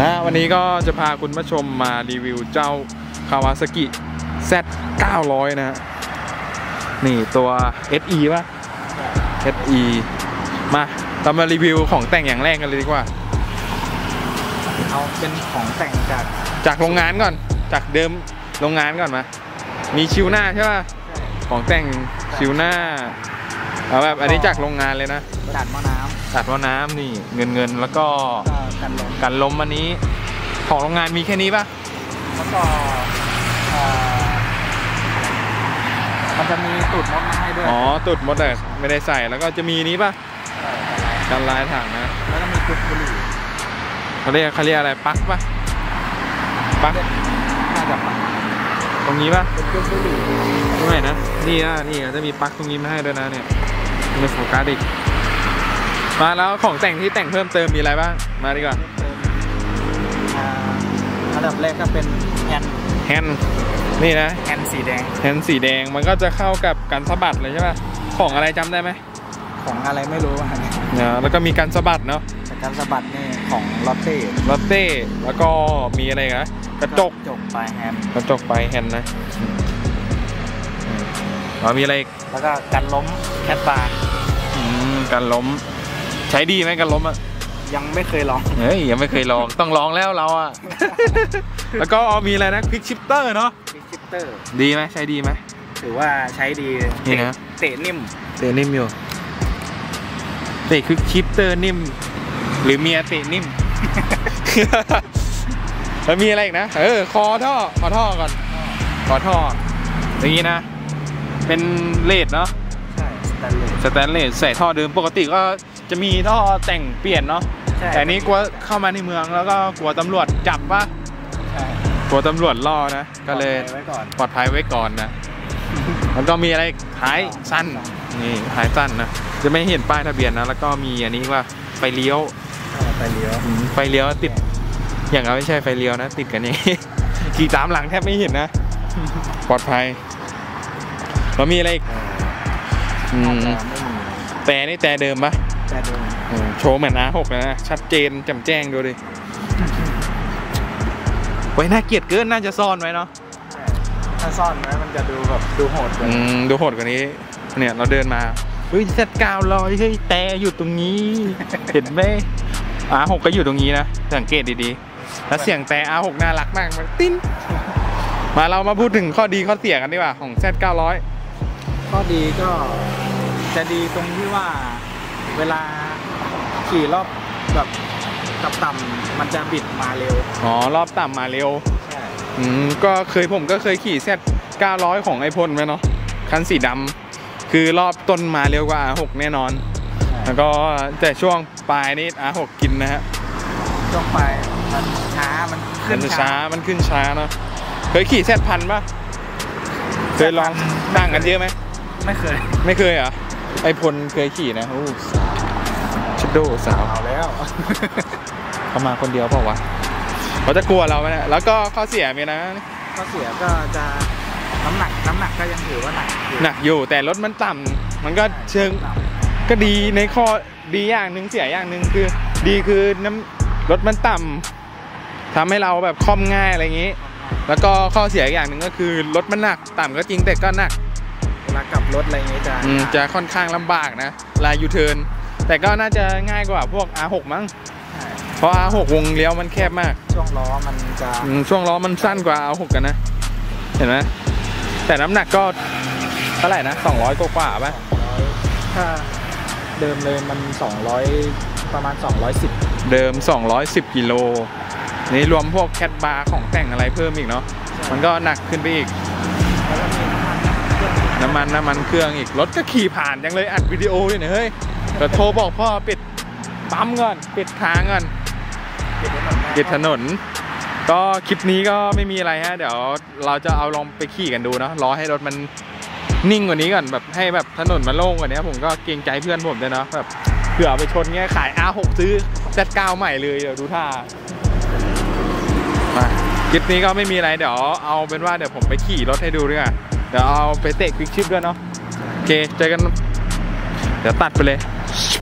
นะวันนี้ก็จะพาคุณผู้ชมมารีวิวเจ้าคาวาซากิ Z 900นะฮะนี่ตัว SE ป่ะ SE มาเรามารีวิวของแต่งอย่างแรกกันเลยดีกว่า เอาเป็นของแต่งจากจากโรงงานก่อน จากเดิมโรงงานก่อนมา มีชิวหน้าใช่ป่ะ ของแต่งชิวหน้าเอาแบบอันนี้จากโรงงานเลยนะกาดมะน้ ตัดว่าน้ำนี่เงินเงินแล้วก็ำก็กันลมกันล้มอันนี้ ของโรงงานมีแค่นี้ป่ะแล้วก็เอ่อมันจะมีตูดมดมาให้ด้วยอ๋อตุดมดเลยไม่ได้ใส่แล้วก็จะมีนี้ป่ะเอออะไรกันลายถังนะ แล้วก็มีจุดบุหรี่เขาเรียกเขาเรียกอะไรปลั๊กป่ะปลั๊กน่าจะปักตรงนี้ป่ะเป็นจุดบุหรี่ตรงไหนนะ นี่นะนี่จะมีปลั๊กตรงนี้มาให้ด้วยนะเนี่ยไม่โฟกัสอีก มาแล้วของแต่งที่แต่งเพิ่มเติมมีอะไรบ้าง มาดีกว่าเติมอ่าอันดับแรกก็เป็นแฮนด์แฮนด์นี่นะแฮนด์สีแดงแฮนด์สีแดงมันก็จะเข้ากับกันสะบัดเลยใช่ป่ะของอะไรจำได้ไหมของอะไรไม่รู้อะเนี่ยเนี่ยแล้วก็มีกันสะบัดเนาะแต่กันสะบัดนี่ของลอตเต้ลอตเต้แล้วก็มีอะไรอีกนะกระจกกระจกปลายแฮนด์กระจกปลายแฮนด์นะอืมแล้วมีอะไรอีกแล้วก็กันล้ม crash bar อืมกันล้ม ใช้ดีไหมกันล้มอะยังไม่เคยลองเฮ้ยยังไม่เคยลองต้องลองแล้วเราอะ แล้วก็มีอะไรนะ quick shifter เนาะ quick shifter ดีไหมใช้ดีไหมถือว่าใช้ดีนี่นะเตะนิ่มเตะนิ่มอยู่เตะ quick shifter นิ่ม หรือเมียเตะนิ่มแล้วมีอะไรอีกนะเออคอท่อคอท่อก่อนคอท่ออย่างนี้นะ เป็นเลดเนาะใช่สแตนเลสสแตนเลสใส่ท่อเดิมปกติก็ จะมีท่อแต่งเปลี่ยนเนาะใช่แต่อันนี้กลัวเข้ามาในเมืองแล้วก็กลัวตำรวจจับปะใช่กลัวตำรวจล่อนะ ก็เลยปลอดภัไว้ก่อนปลอดภัยไว้ก่อนนะแล้วก็มีอะไรท้ายสั้นนี่ท้ายสั้นนะจะไม่เห็นป้ายทะเบียนนะแล้วก็มีอันนี้ว่าไฟเลี้ยวใช่ไปเลี้ยวอืมไฟเลี้ยวติด อย่างเราไม่ใช่ไฟเลี้ยวนะ ติดกันอย่างนี้ขี่ตามหลังแทบไม่เห็นนะ ปลอดภัยแล้วมีอะไรอีกอืมน่าจะไม่มีแต่นี่แต่เดิมปะ แต่เดิมโอ้โชว์เหมือน R6 เลยนะ ชัดเจนแจ่มแจ้งดูดิไว้น่าเกลียดเกินน่าจะซ่อนไว้เนาะใช่ถ้าซ่อนไว้มันจะดูแบบดูโหดเลอืยมดูโหดกว่านี้ เนี่ยเราเดินมาเฮ้ยเซตเก้าร้อยเฮ้ยแต่อยู่ตรงนี้เห็นไหม R6 ก็อยู่ตรงนี้นะสังเกตดีๆ แล้วเสียงแต่ R6 น่ารักมากมันติ้นมาเรามาพูดถึงข้อดีข้อเสียกันดีกว่าของ Z 900ข้อดีก็จะดีตรงที่ว่า เวลาขี่รอบแบบกับต่ำๆมันจะบิดมาเร็ว อ๋อ รอบต่ำมาเร็ว ใช่ อืม ก็เคยผมก็เคยขี่ Z 900 ของไอพลไหมเนาะ คันสีดำ คือรอบต้นมาเร็วกว่า R6 แน่นอน แล้วก็แต่ช่วงปลายนี่ R6 กินนะฮะ ช่วงไปมันช้า มันขึ้มันนช้า มันขึ้นช้าเนาะ เคยขี่แซดพันปะเคยลอง Z1000 ต่างกันเยอะไหม ไม่เคย ไม่เคยเหรอ ไอพลเคยขี่นะโอ้สาวชิดโดสาวเอาแล้วเขามาคนเดียวเปล่าวะเขาจะกลัวเราไหมเนี่ยแล้วก็ข้อเสียมีนะข้อเสียก็จะน้ำหนักน้ำหนักก็ยังถือว่าหนักอยู่หนักอยู่แต่รถมันต่ำมันก็เชิงก็ดีในข้อดีอย่างหนึ่งเสียอย่างหนึ่งคือ ดีคือน้ำรถมันต่ำทำให้เราแบบคล่อมง่ายอะไรอย่างนี้ แล้วก็ข้อเสียอีกอย่างหนึ่งก็คือรถมันหนักต่ำก็จริงแต่ก็หนักเว ลากลับรถอะไรอย่างเงี้ยจะอืมจะค่อนข้างลำบากนะลายยูเทิร์นแต่ก็น่าจะง่ายกว่าพวก R6 มั้งใช่เพราะ R6 วงเลี้ยวมันแคบมาก ช่วงล้อมันจะอืมช่วงล้อมันสั้นกว่า R6 กันนะ เห็นไหมแต่น้ำหนักก็เท่าไหร่นะ200กว่าๆป่ะ200ถ้าเดิมเลยมัน 200 ประมาณ 210 เดิม 210กิโลนี่รวมพวก crash bar ของแต่งอะไรเพิ่มอีกเนาะมันก็หนักขึ้นไปอีกแล้วก็มี น้ำมันน้ำมันเครื่องอีกรถก็ขี่ผ่านจังเลยอัดวิดีโอด้วยเนี่ยเฮ้ยแต่โทรบอกพ่อปิดปั๊มก่อนปิดทางก่อนปิดถนนปิดถนน ก็คลิปนี้ก็ไม่มีอะไรฮะเดี๋ยวเราจะเอาลองไปขี่กันดูเนาะรอให้รถมันนิ่งกว่านี้ก่อนแบบให้แบบถนนมันโล่งกว่านี้ผมก็เกรงใจเพื่อนผมด้วยเนาะแบบเผื่อไปชนเงี้ยขาย R6 ซื้อ Z9 ใหม่เลยเดี๋ยวดูท่ามาคลิปนี้ก็ไม่มีอะไรเดี๋ยวเอาเป็นว่าเดี๋ยวผมไปขี่รถให้ดูด้วยกัน เดี๋ยวเอาไปเตะควิกชิปด้วยเนาะโอเคเจอกัน เดี๋ยวตัดไปเลย